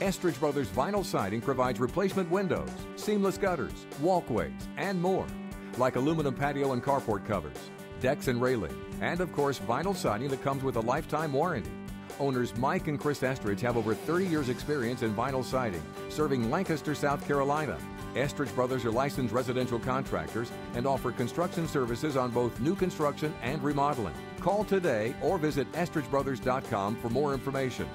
Estridge Brothers Vinyl Siding provides replacement windows, seamless gutters, walkways, and more, like aluminum patio and carport covers, decks and railing, and of course, vinyl siding that comes with a lifetime warranty. Owners Mike and Chris Estridge have over 30 years' experience in vinyl siding, serving Lancaster, South Carolina. Estridge Brothers are licensed residential contractors and offer construction services on both new construction and remodeling. Call today or visit estridgebrothers.com for more information.